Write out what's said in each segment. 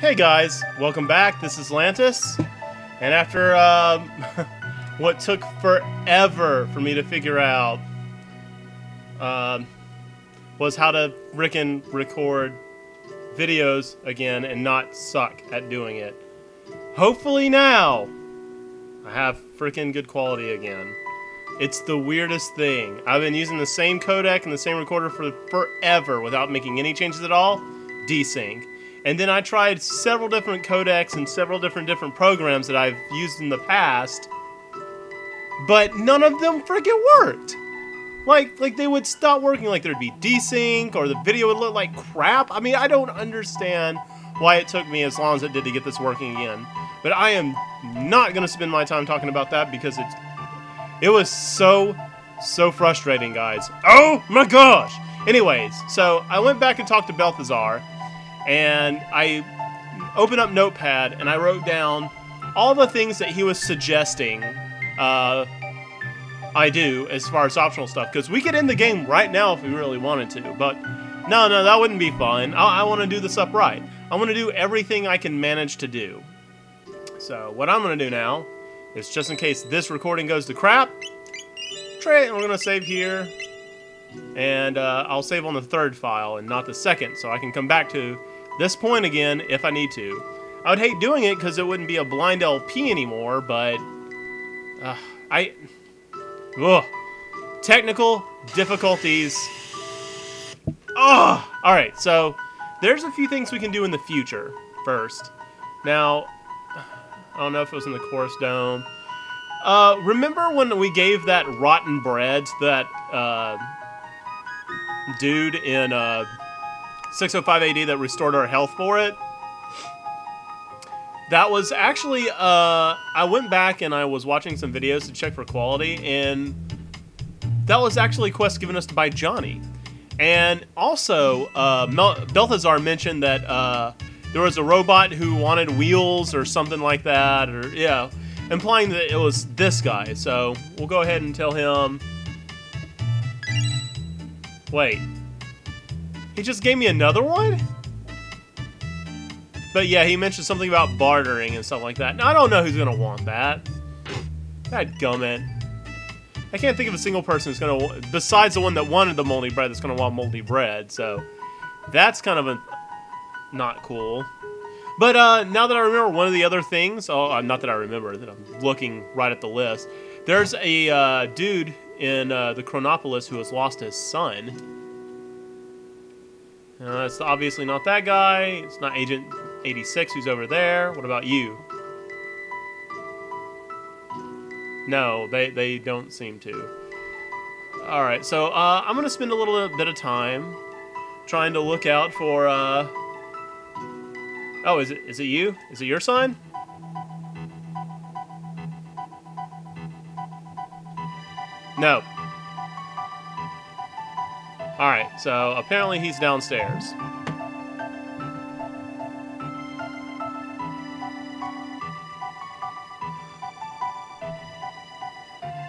Hey guys, welcome back. This is Lantis, and after um, what took forever for me to figure out um, was how to frickin' record videos again and not suck at doing it. Hopefully now I have freaking good quality again. It's the weirdest thing. I've been using the same codec and the same recorder for forever without making any changes at all. Desync. And then I tried several different codecs and several different different programs that I've used in the past, but none of them freaking worked. Like, like they would stop working, like there'd be desync, or the video would look like crap. I mean, I don't understand why it took me as long as it did to get this working again. But I am not gonna spend my time talking about that because it's it was so so frustrating, guys. Oh my gosh! Anyways, so I went back and talked to Balthazar, and I opened up Notepad and I wrote down all the things that he was suggesting uh, I do as far as optional stuff. Because we could end the game right now if we really wanted to, but no, no, that wouldn't be fun. I, I want to do this upright. I want to do everything I can manage to do. So what I'm going to do now is just in case this recording goes to crap, tray, we're going to save here. And uh, I'll save on the third file and not the second, so I can come back to this point again if I need to. I would hate doing it because it wouldn't be a blind LP anymore, but uh, I... Ugh. Technical difficulties. Oh! Alright, so there's a few things we can do in the future first. Now, I don't know if it was in the chorus dome. Uh, remember when we gave that rotten bread that uh, dude in uh, 605 AD that restored our health for it? That was actually, uh, I went back and I was watching some videos to check for quality, and that was actually a quest given us by Johnny. And also, uh, Balthazar mentioned that uh, there was a robot who wanted wheels or something like that, or yeah, implying that it was this guy. So we'll go ahead and tell him. Wait, he just gave me another one. But yeah, he mentioned something about bartering and stuff like that. Now, I don't know who's gonna want that. That gummit. I can't think of a single person who's gonna, besides the one that wanted the moldy bread, that's gonna want moldy bread. So that's kind of a not cool. But uh, now that I remember one of the other things, oh, uh, not that I remember, that I'm looking right at the list. There's a uh, dude in uh, the Chronopolis who has lost his son. Uh, it's obviously not that guy. It's not Agent 86 who's over there. What about you? No, they, they don't seem to. Alright, so uh, I'm going to spend a little bit of time trying to look out for... Uh... Oh, is it is it you? Is it your sign? No. Alright, so apparently he's downstairs.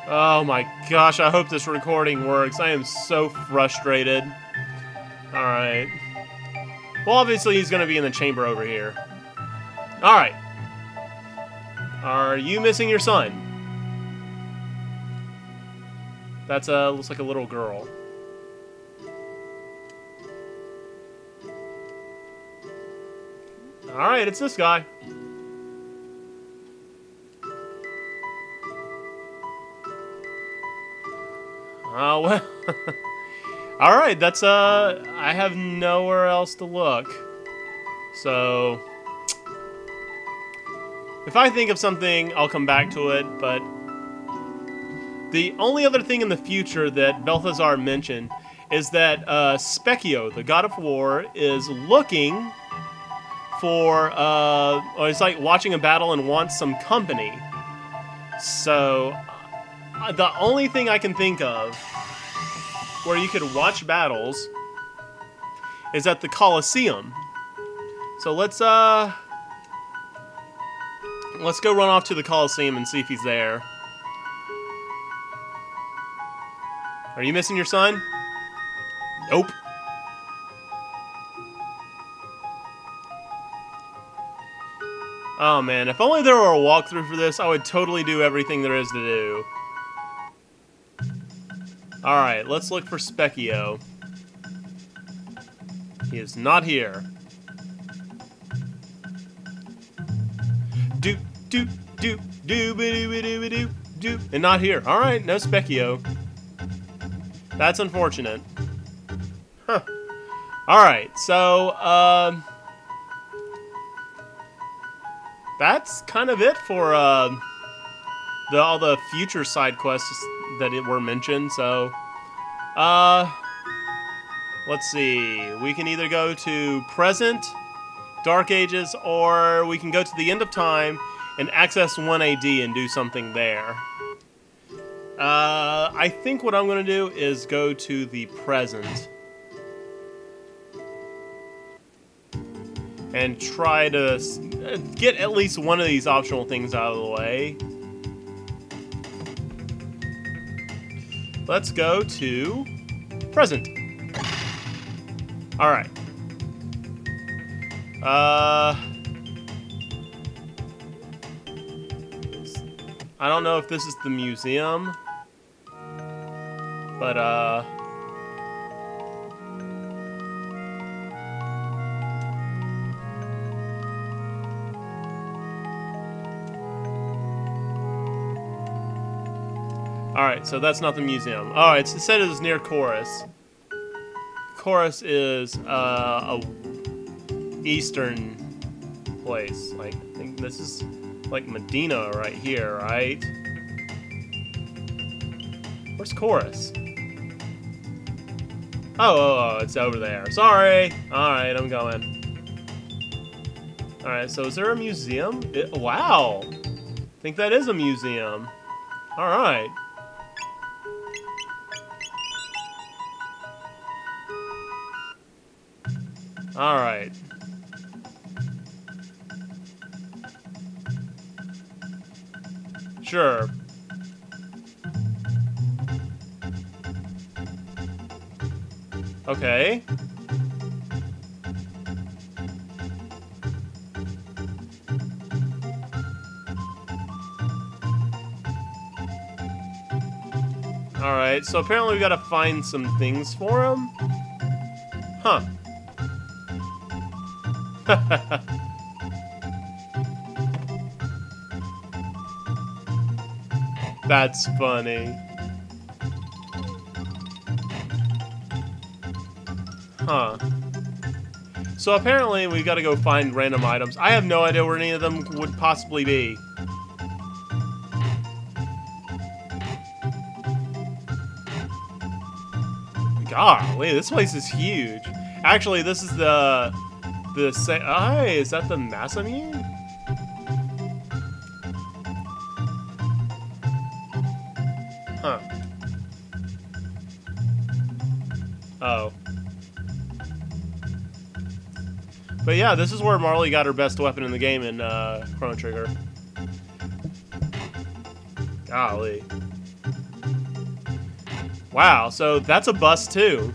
Oh my gosh, I hope this recording works. I am so frustrated. Alright. Well, obviously he's going to be in the chamber over here. Alright. Are you missing your son? That's, a, looks like a little girl. Alright, it's this guy. Oh, well. Alright, that's, uh, I have nowhere else to look. So, if I think of something, I'll come back to it, but the only other thing in the future that Balthazar mentioned is that uh, Spekkio, the god of war, is looking for, uh, it's like watching a battle and wants some company. So, uh, the only thing I can think of where you could watch battles is at the Colosseum. So let's uh let's go run off to the Colosseum and see if he's there. Are you missing your son? Nope. Oh man, if only there were a walkthrough for this, I would totally do everything there is to do. Alright, let's look for Spekkio. He is not here. Do do do do do do do do and not here. Alright, no Spekkio. That's unfortunate. Huh. Alright, so um that's kind of it for uh, the all the future side quests that it were mentioned. So, uh, let's see. We can either go to present, Dark Ages, or we can go to the end of time and access 1AD and do something there. Uh, I think what I'm going to do is go to the present. And try to get at least one of these optional things out of the way. Let's go to present. All right. Uh, I don't know if this is the museum, but uh. Alright, so that's not the museum. Alright, so it said it was near Choras. Choras is uh, a eastern place. Like, I think this is like Medina right here, right? Where's Choras? Oh, oh, oh, it's over there. Sorry! Alright, I'm going. Alright, so is there a museum? It, wow! I think that is a museum. Alright. Alright. Sure. Okay. Alright, so apparently we gotta find some things for him? Huh. That's funny. Huh. So apparently we gotta go find random items. I have no idea where any of them would possibly be. Golly, this place is huge. Actually, this is the the same. Ah, is that the Masamune? Huh. Oh. But yeah, this is where Marley got her best weapon in the game in uh, Chrono Trigger. Golly. Wow, so that's a bus too.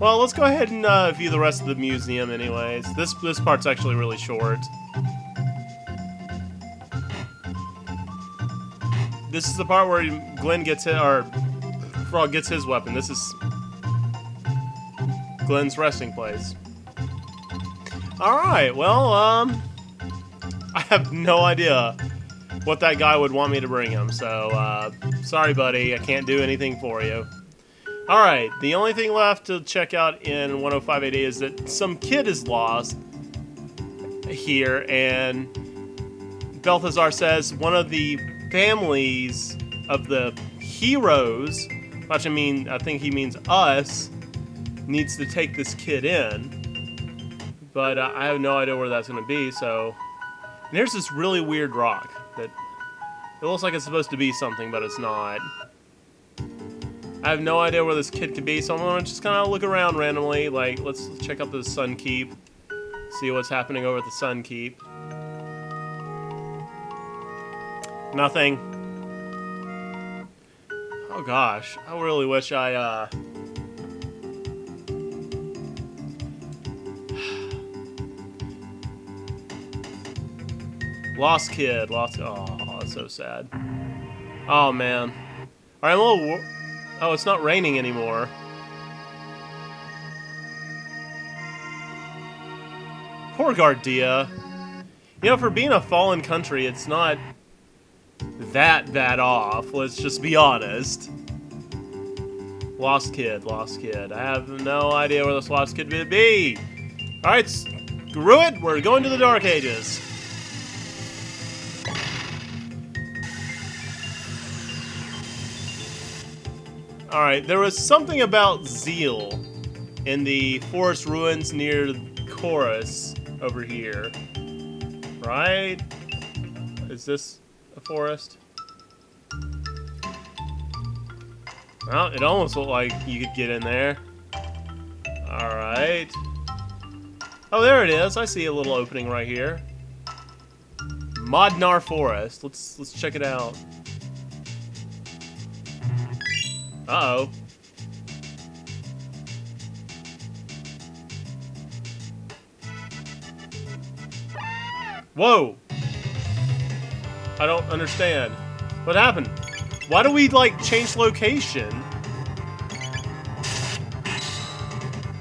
Well, let's go ahead and uh, view the rest of the museum anyways. This, this part's actually really short. This is the part where Glenn gets it, or Frog gets his weapon. This is Glenn's resting place. Alright, well, um, I have no idea what that guy would want me to bring him, so, uh, sorry buddy, I can't do anything for you. Alright, the only thing left to check out in 105AD is that some kid is lost here, and Balthazar says one of the families of the heroes, which I mean, I think he means us, needs to take this kid in. But uh, I have no idea where that's going to be, so... And this really weird rock that... It looks like it's supposed to be something, but it's not. I have no idea where this kid could be, so I'm gonna just kind of look around randomly. Like, let's check out the Sun Keep, see what's happening over at the Sun Keep. Nothing. Oh gosh, I really wish I, uh... lost kid, lost... Oh, that's so sad. Oh, man. Alright, I'm a little... Oh, it's not raining anymore. Poor Guardia. You know, for being a fallen country, it's not that bad off. Let's just be honest. Lost kid, lost kid. I have no idea where this lost kid would be. All right, screw it. We're going to the Dark Ages. All right, there was something about zeal in the forest ruins near Choras over here. Right? Is this a forest? Well, it almost looked like you could get in there. Alright. Oh, there it is. I see a little opening right here. Modnar Forest. Let's let's check it out. Uh-oh. Whoa! I don't understand. What happened? Why do we, like, change location?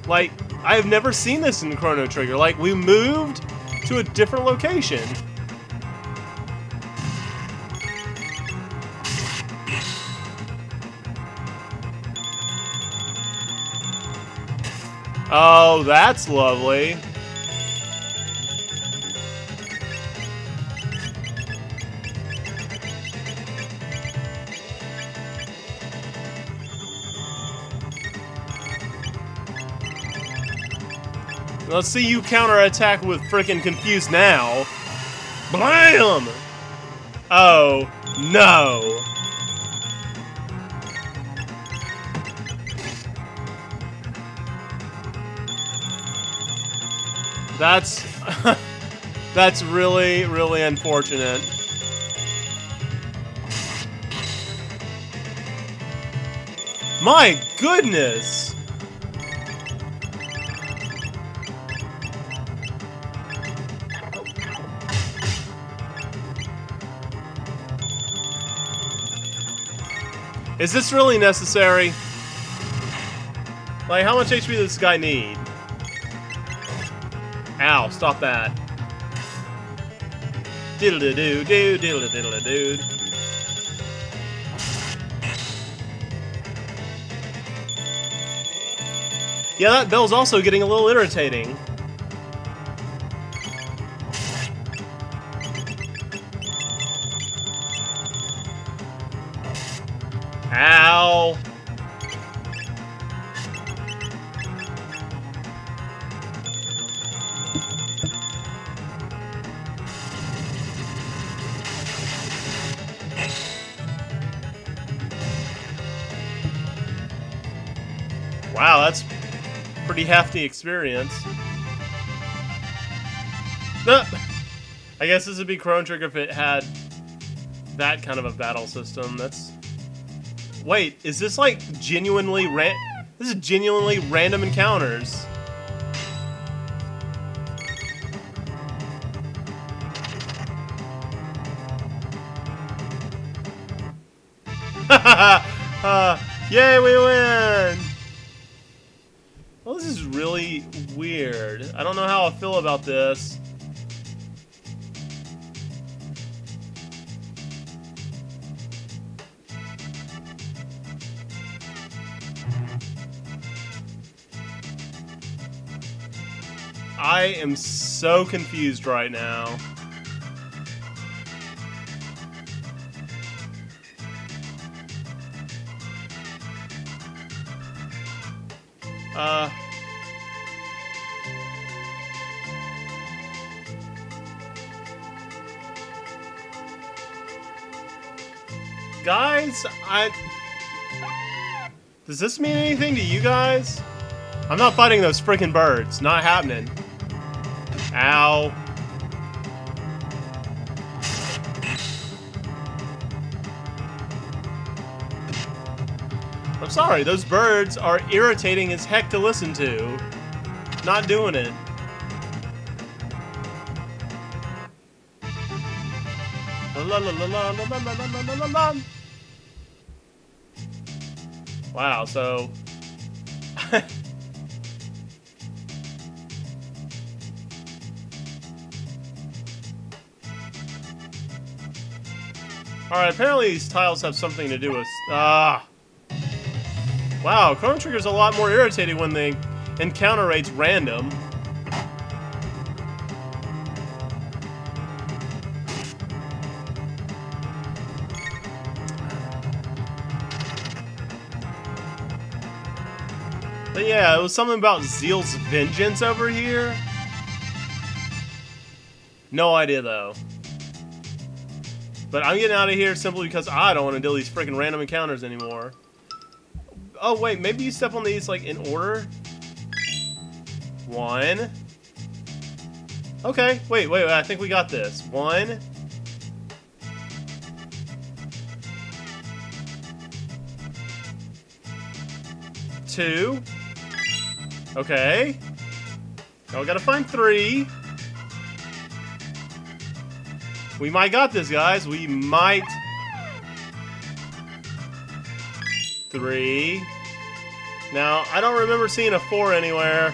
Like, I have never seen this in Chrono Trigger. Like, we moved to a different location. Oh, that's lovely. Let's see you counterattack with frickin' Confused now. Blam! Oh, no. That's... that's really, really unfortunate. My goodness! Is this really necessary? Like, how much HP does this guy need? Ow, stop that. Diddle doo doo, diddle diddle doo. Yeah, that bell's also getting a little irritating. Pretty hefty experience. I guess this would be Chrono Trigger if it had that kind of a battle system. That's Wait, is this like genuinely ran? This is genuinely random encounters. uh, yay, we win! I don't know how I feel about this. I am so confused right now. I... Does this mean anything to you guys? I'm not fighting those freaking birds. Not happening. Ow. I'm sorry, those birds are irritating as heck to listen to. Not doing it. La la la la la la la la la la la. Wow, so Alright, apparently these tiles have something to do with... Ah! Wow, Chrono Trigger's a lot more irritating when the encounter rate's random. Yeah, it was something about Zeal's Vengeance over here. No idea, though. But I'm getting out of here simply because I don't want to deal with these freaking random encounters anymore. Oh, wait, maybe you step on these, like, in order? One. Okay, wait, wait, wait, I think we got this. One. Two. Okay. Now we gotta find three. We might got this, guys. We might. Three. Now, I don't remember seeing a four anywhere.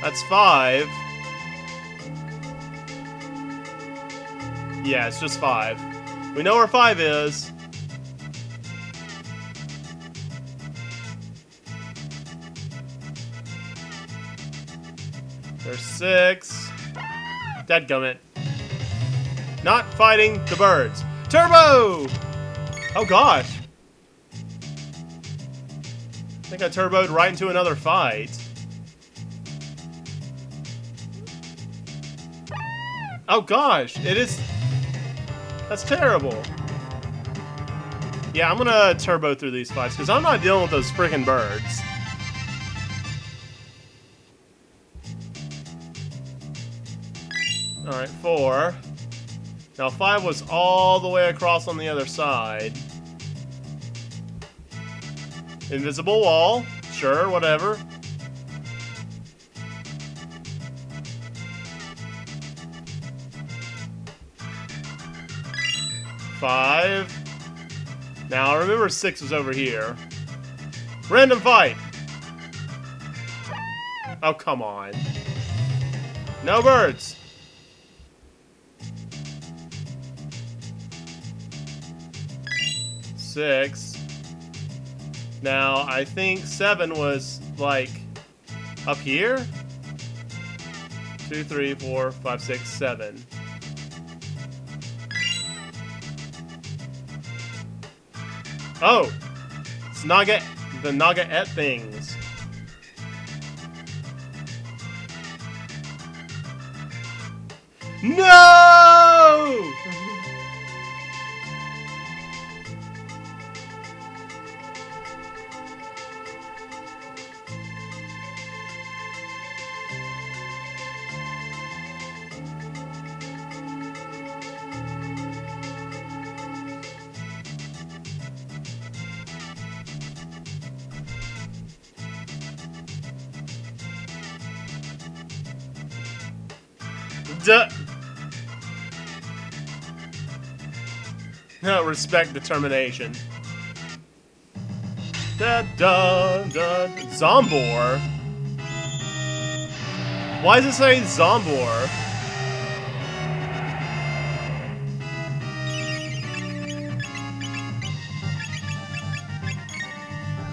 That's five. Yeah, it's just five. We know where five is. There's six. Dadgummit. Not fighting the birds. Turbo! Oh gosh. I think I turboed right into another fight. Oh gosh, it is... That's terrible. Yeah, I'm gonna turbo through these fights, because I'm not dealing with those freaking birds. Alright, four. Now five was all the way across on the other side. Invisible wall. Sure, whatever. Five. Now, I remember six was over here. Random fight! Oh, come on. No birds! six. Now, I think seven was, like, up here? Two, three, four, five, six, seven. Oh! It's Naga... the Naga-ette things. No! Respect determination. Da da da. Zombor. Why does it say Zombor?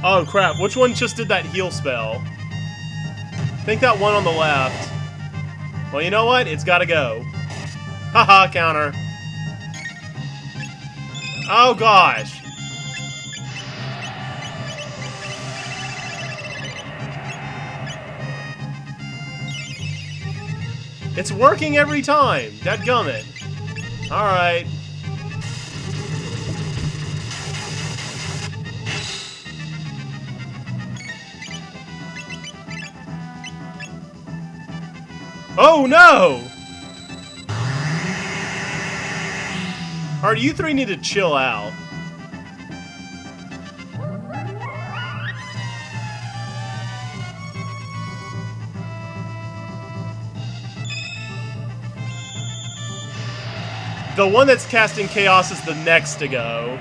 Oh crap, which one just did that heal spell? I think that one on the left. Well, you know what? It's gotta go. Haha, counter. Oh, gosh. It's working every time. Dadgummit. Alright. Oh no! Alright, you three need to chill out. The one that's casting chaos is the next to go.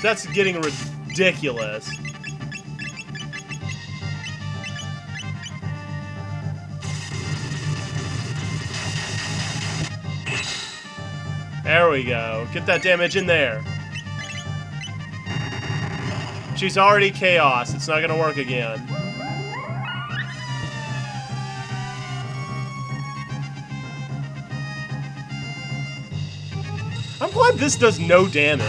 That's getting ridiculous. There we go. Get that damage in there. She's already chaos. It's not gonna work again. I'm glad this does no damage.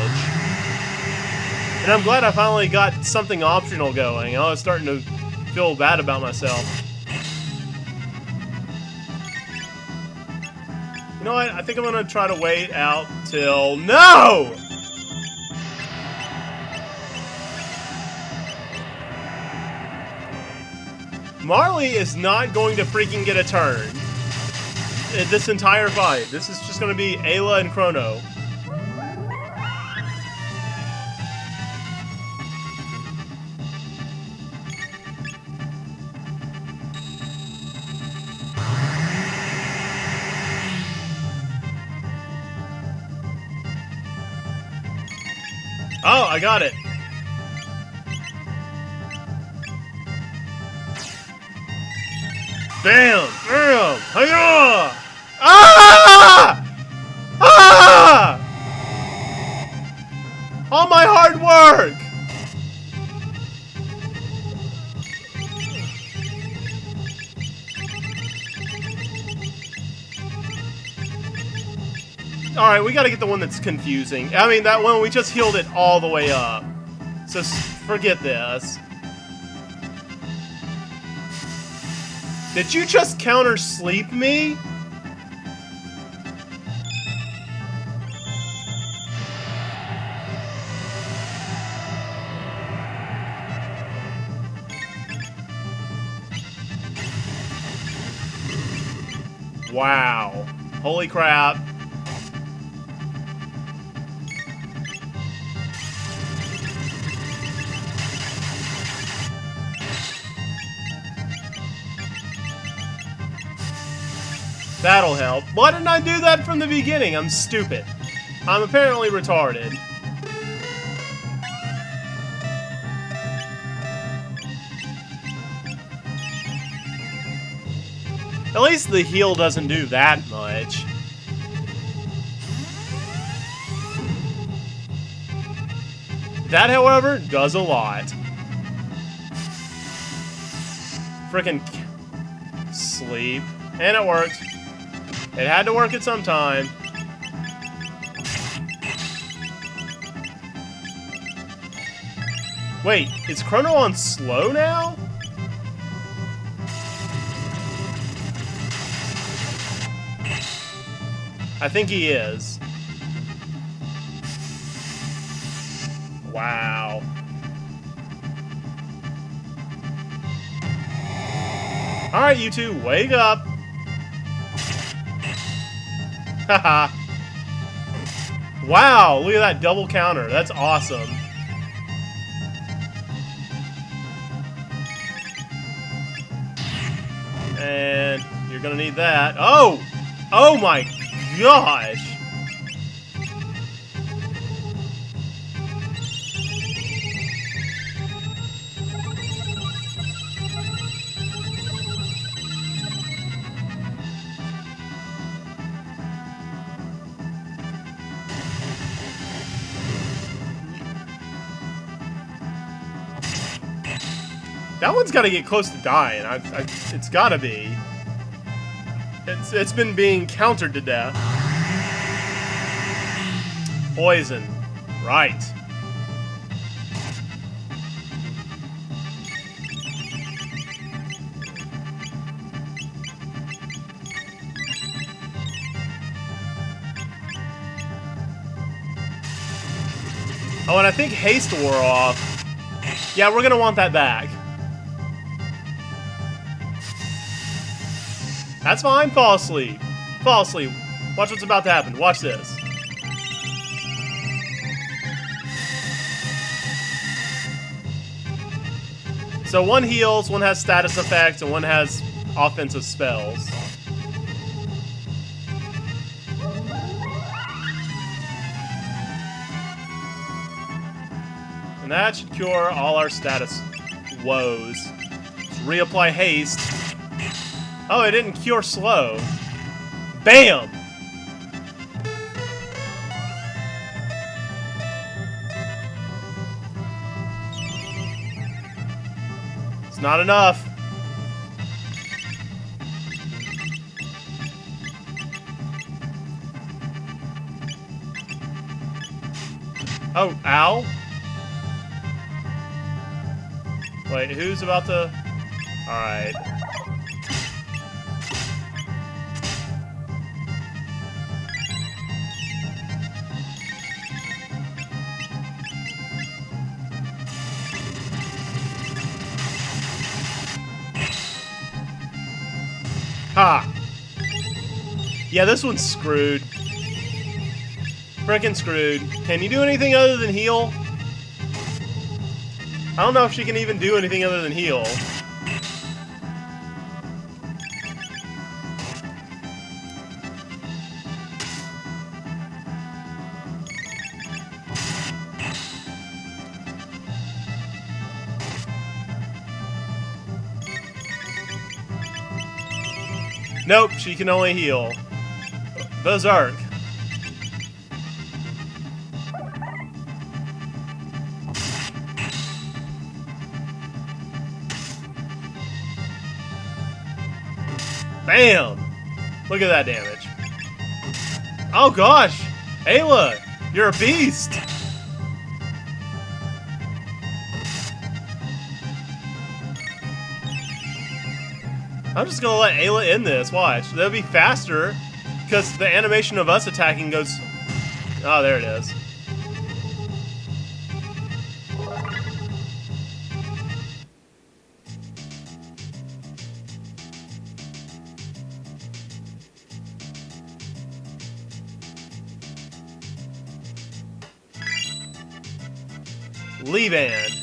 And I'm glad I finally got something optional going. I was starting to feel bad about myself. You know what? I think I'm gonna try to wait out till... No! Marley is not going to freaking get a turn. This entire fight. This is just gonna be Ayla and Chrono. I got it. Bam! Bam! Hiya! Gotta get the one that's confusing. I mean, that one, we just healed it all the way up. So forget this. Did you just counter sleep me? Wow. Holy crap. That'll help. Why didn't I do that from the beginning? I'm stupid. I'm apparently retarded. At least the heal doesn't do that much. That, however, does a lot. Frickin' sleep. And it worked. It had to work at some time. Wait, is Chrono on slow now? I think he is. Wow. Alright, you two, wake up. Haha. wow, look at that double counter. That's awesome. And you're gonna need that. Oh! Oh my gosh! That one's got to get close to dying. I, I, it's got to be. It's, it's been being countered to death. Poison. Right. Oh, and I think haste wore off. Yeah, we're gonna want that back. That's fine. Fall asleep. Fall asleep. Watch what's about to happen. Watch this. So one heals, one has status effects, and one has offensive spells. And that should cure all our status woes. Reapply haste. Oh, it didn't cure slow. Bam! It's not enough. Oh, ow. Wait, who's about to... Alright. Yeah, this one's screwed. Frickin' screwed. Can you do anything other than heal? I don't know if she can even do anything other than heal. Nope, she can only heal. Berserk. Bam! Look at that damage. Oh gosh! Ayla, you're a beast! I'm just gonna let Ayla in this, watch. That'll be faster, because the animation of us attacking goes... Oh, there it is. Leeband.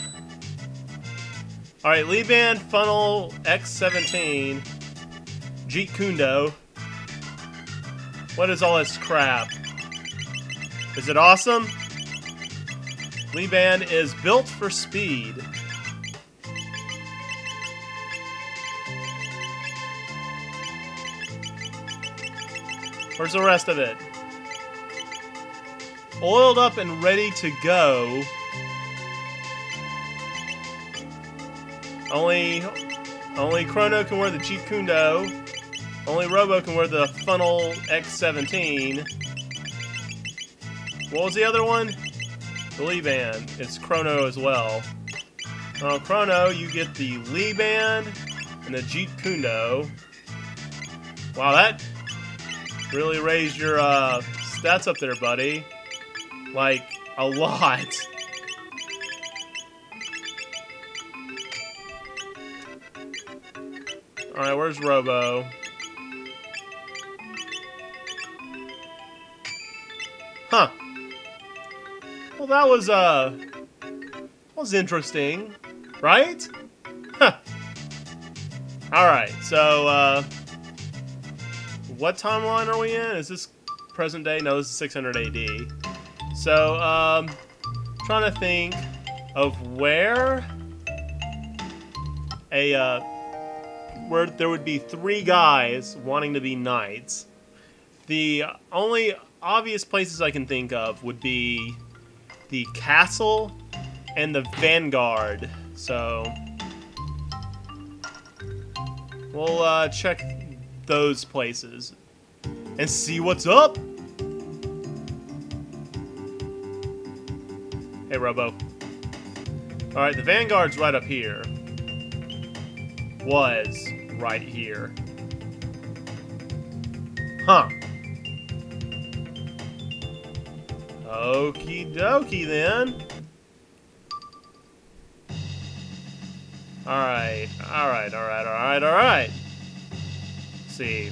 Alright, Leeband, Funnel, X17, Jeet Kundo. What is all this crap? Is it awesome? Leeband is built for speed. Where's the rest of it? Oiled up and ready to go. Only, only Chrono can wear the Jeet Kundo. Only Robo can wear the Funnel X17. What was the other one? The Lee Band. It's Chrono as well. On Chrono, you get the Lee Band and the Jeet Kundo. Wow, that really raised your uh, stats up there, buddy. Like, a lot. Alright, where's Robo? Huh. Well, that was, uh... was interesting. Right? Huh. Alright, so, uh... What timeline are we in? Is this present day? No, this is 600 AD. So, um... Trying to think of where a, uh where there would be three guys wanting to be knights. The only obvious places I can think of would be the castle and the vanguard. So we'll uh, check those places and see what's up. Hey, Robo. Alright, the vanguard's right up here. Was right here. Huh. Okie dokie then. Alright, alright, alright, alright, alright. see.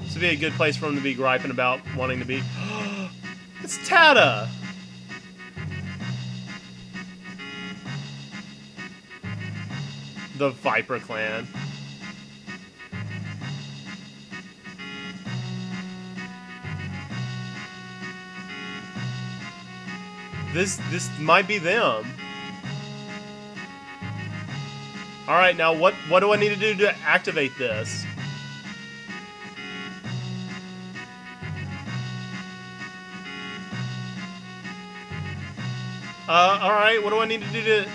This would be a good place for him to be griping about wanting to be. it's Tata! The Viper Clan. This this might be them. All right, now what what do I need to do to activate this? Uh, all right, what do I need to do to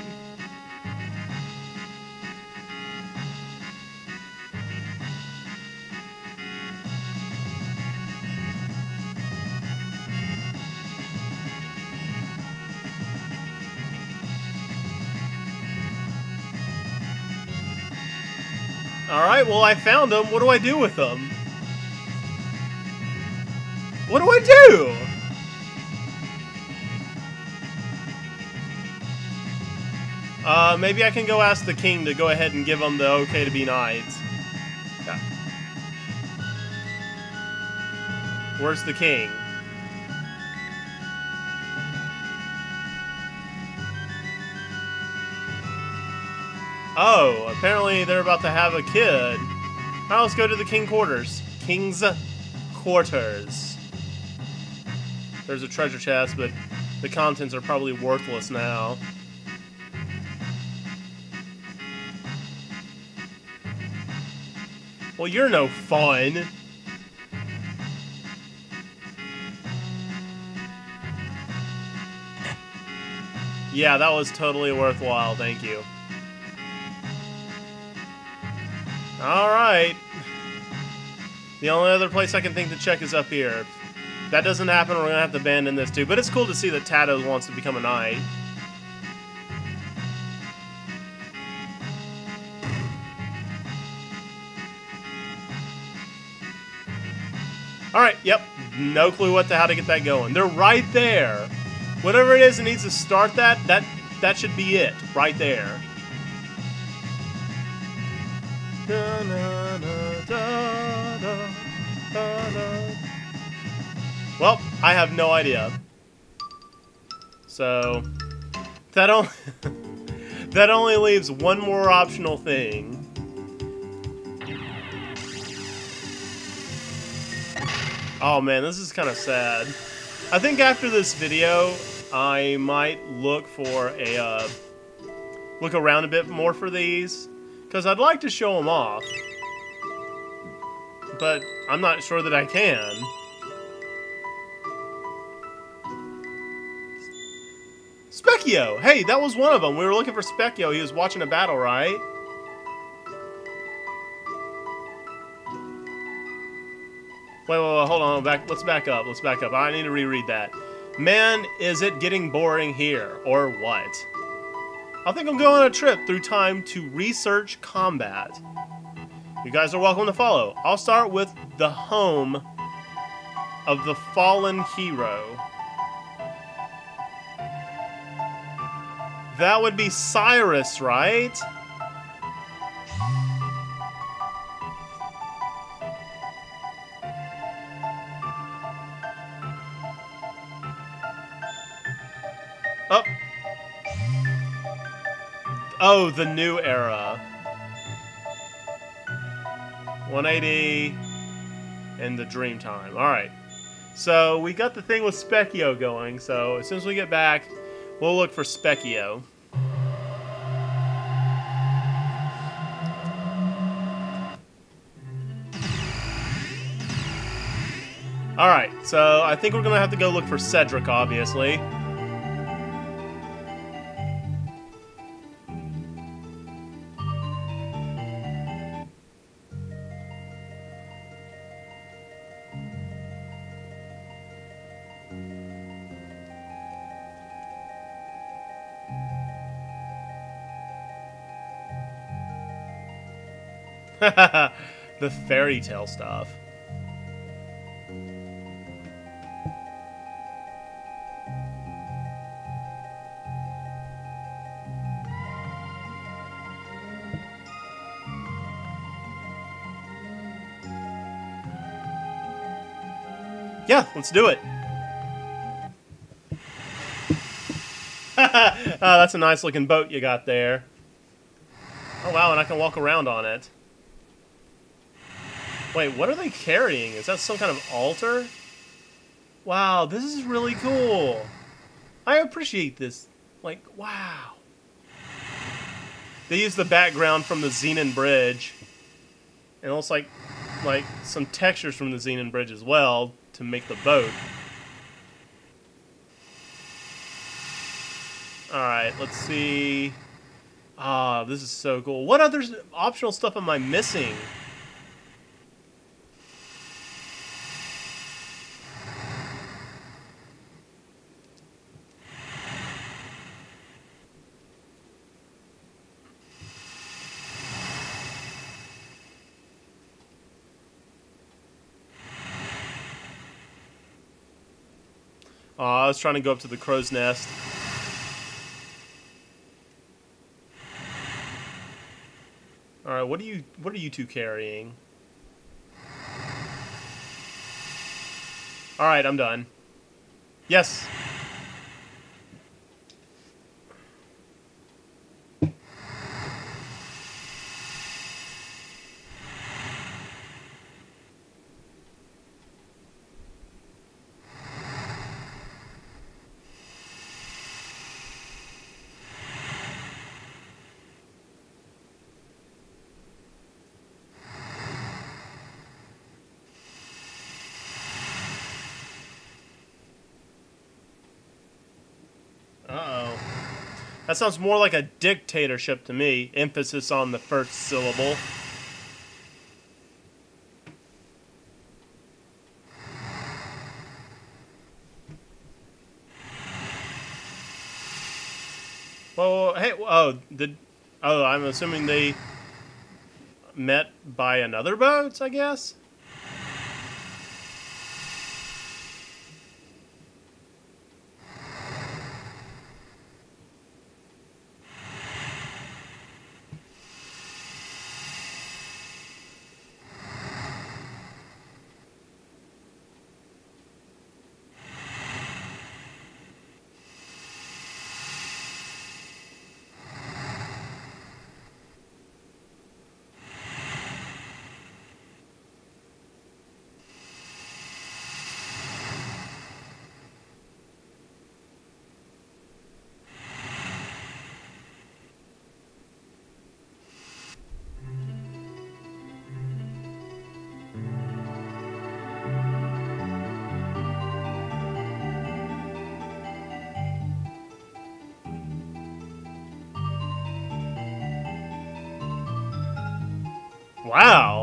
well I found them. What do I do with them? What do I do? Uh, maybe I can go ask the king to go ahead and give them the okay to be knights. Yeah. Where's the king? Oh, apparently they're about to have a kid. Now let's go to the king quarters. King's quarters. There's a treasure chest, but the contents are probably worthless now. Well, you're no fun. Yeah, that was totally worthwhile, thank you. Alright. The only other place I can think to check is up here. If that doesn't happen, we're gonna have to abandon this too. But it's cool to see that Tato wants to become a knight. Alright, yep. No clue what the how to get that going. They're right there. Whatever it is that needs to start that, that that should be it. Right there. Well, I have no idea. So that only that only leaves one more optional thing. Oh man, this is kind of sad. I think after this video, I might look for a uh, look around a bit more for these because I'd like to show them off, but I'm not sure that I can. Spekkio! Hey, that was one of them. We were looking for Spekkio. He was watching a battle, right? Wait, wait, wait, hold on. Back. Let's back up. Let's back up. I need to reread that. Man, is it getting boring here, or what? I think I'm going on a trip through time to research combat. You guys are welcome to follow. I'll start with the home of the fallen hero. That would be Cyrus, right? Oh, the new era. 180 and the dream time. Alright. So we got the thing with Spekkio going, so as soon as we get back, we'll look for Spekkio. Alright, so I think we're gonna have to go look for Cedric, obviously. the fairy tale stuff. Yeah, let's do it. oh, that's a nice looking boat you got there. Oh wow, and I can walk around on it. Wait, what are they carrying? Is that some kind of altar? Wow, this is really cool. I appreciate this. Like, wow. They use the background from the Zenan Bridge. And it looks like, like some textures from the Zenan Bridge as well to make the boat. Alright, let's see. Ah, this is so cool. What other optional stuff am I missing? Trying to go up to the crow's nest. All right, what are you what are you two carrying? All right, I'm done. Yes. That sounds more like a dictatorship to me. Emphasis on the first syllable. Well, hey, oh, did, oh, I'm assuming they met by another boat, I guess? Wow.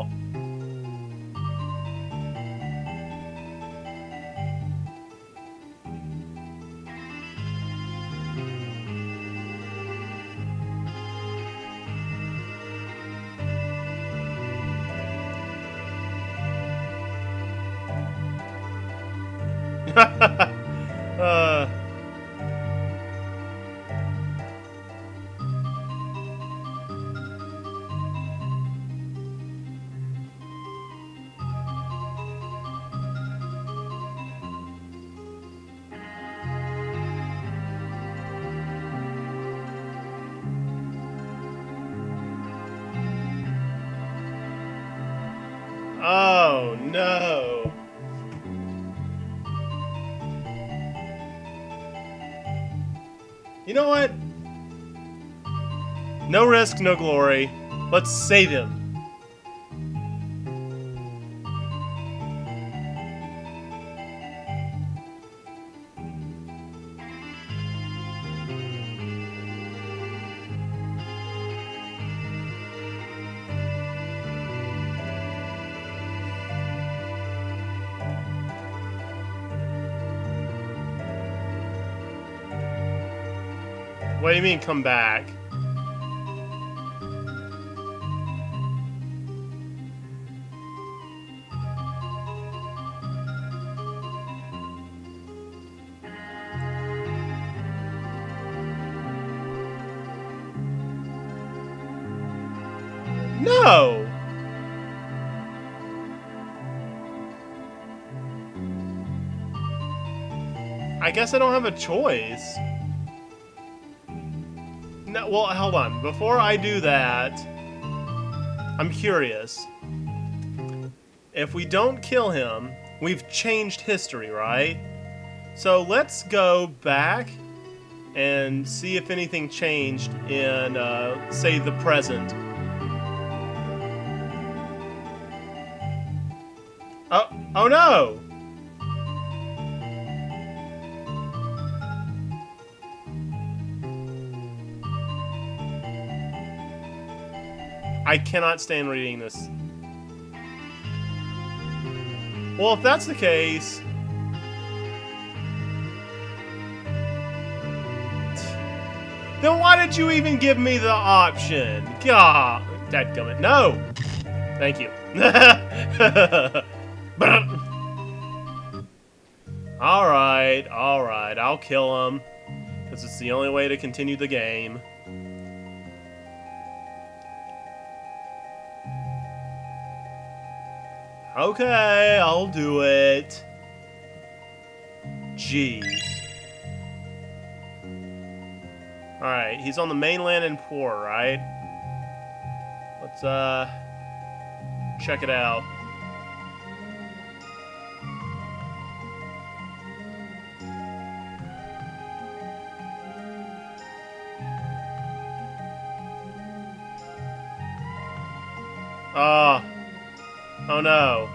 You know what? No risk, no glory. Let's save him. What do you mean come back? No! I guess I don't have a choice. Well, hold on. Before I do that, I'm curious. If we don't kill him, we've changed history, right? So let's go back and see if anything changed in, uh, say, the present. Oh, oh no! I cannot stand reading this. Well, if that's the case... Then why did you even give me the option? God, dadgummit. No! Thank you. alright, alright, I'll kill him. Because it's the only way to continue the game. Okay, I'll do it. Jeez. Alright, he's on the mainland in Porre, right? Let's, uh... Check it out. Ah. Oh no.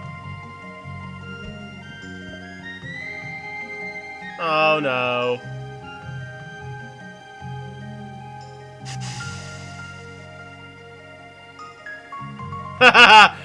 Oh no. Ha ha ha!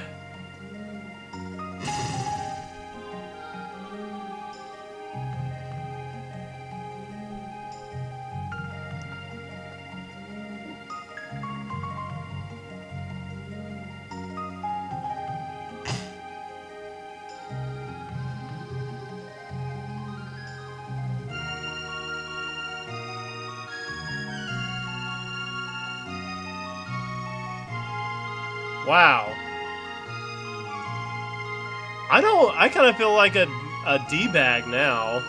Wow. I don't. I kind of feel like a a d bag now.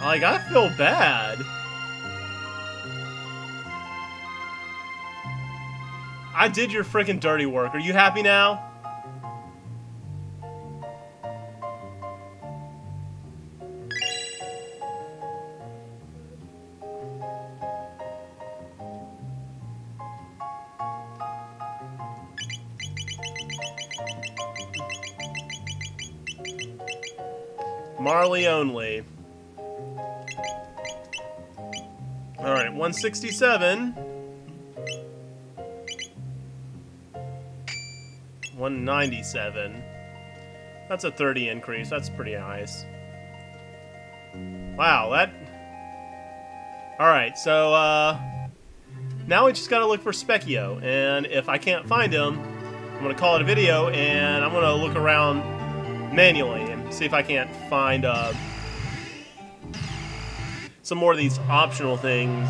Like I feel bad. I did your freaking dirty work. Are you happy now? Only. Alright, 167. 197. That's a 30 increase. That's pretty nice. Wow, that... Alright, so, uh... Now we just gotta look for Spekkio, and if I can't find him, I'm gonna call it a video, and I'm gonna look around manually see if I can't find uh, some more of these optional things.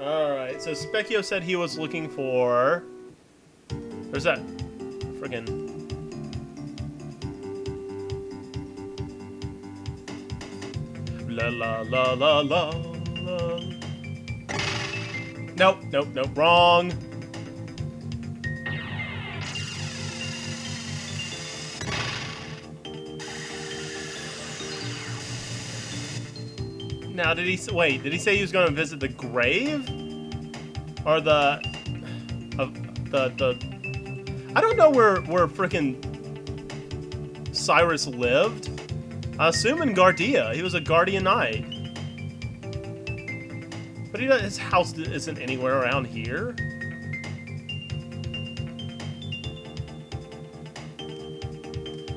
Alright, so Spekkio said he was looking for... There's that? Friggin' la la la la la Nope, nope, nope, wrong. Now, did he wait? Did he say he was going to visit the grave, or the, the the? I don't know where where frickin' Cyrus lived. I assume in Guardia. He was a guardian knight. But he, his house isn't anywhere around here.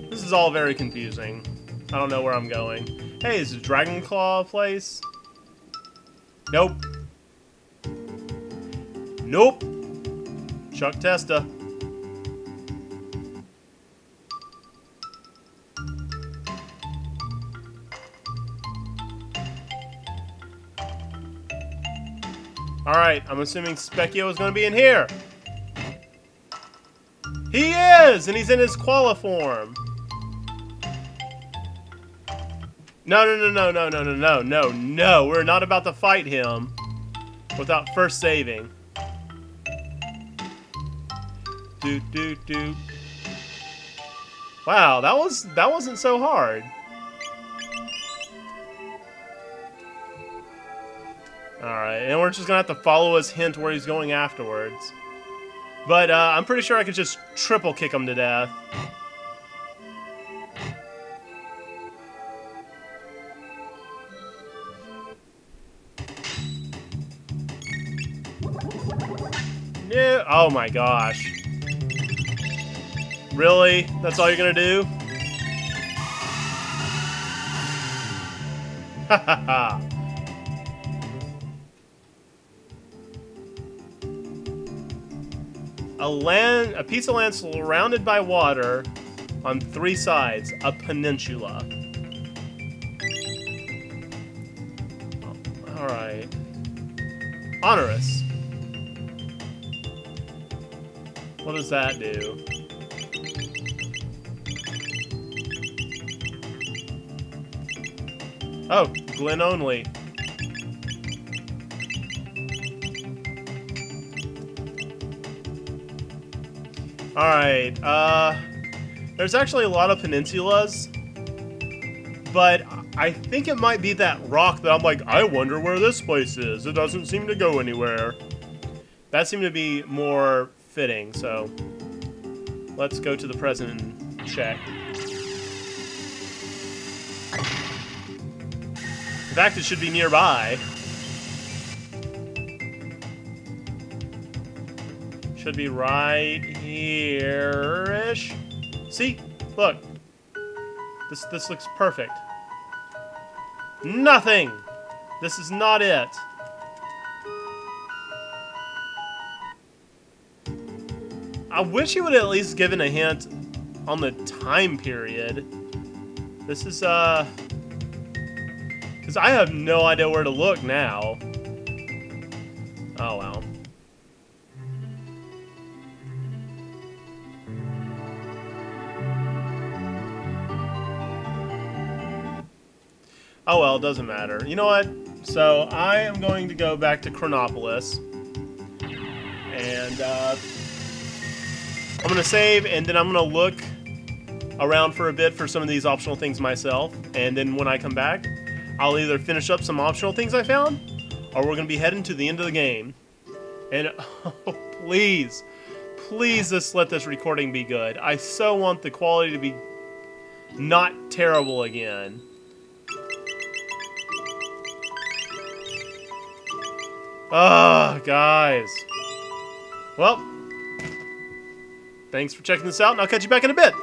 This is all very confusing. I don't know where I'm going. Hey, is Dragon Claw a place? Nope. Nope. Chuck Testa. Alright, I'm assuming Spekkio is going to be in here. He is! And he's in his form. No, no, no, no, no, no, no, no, no, no. We're not about to fight him. without first saving. Do do do. Wow, that was that wasn't so hard. Alright, and we're just gonna have to follow his hint where he's going afterwards. But uh, I'm pretty sure I could just triple kick him to death. No. Oh my gosh. Really? That's all you're gonna do? Ha ha ha. Land, a piece of land surrounded by water on three sides, a peninsula. Oh, all right. Onerous. What does that do? Oh, Glenn only. Alright, uh... There's actually a lot of peninsulas, but I think it might be that rock that I'm like, I wonder where this place is. It doesn't seem to go anywhere. That seemed to be more fitting, so let's go to the present and check. In fact, it should be nearby. Should be right here-ish. See? Look. This this looks perfect. Nothing! This is not it. I wish he would at least given a hint on the time period. This is, uh... Because I have no idea where to look now. Doesn't matter. You know what? So I am going to go back to Chronopolis. And uh, I'm going to save, and then I'm going to look around for a bit for some of these optional things myself. And then when I come back, I'll either finish up some optional things I found, or we're going to be heading to the end of the game. And oh, please, please just let this recording be good. I so want the quality to be not terrible again. Ah, oh, guys. Well, thanks for checking this out, and I'll catch you back in a bit.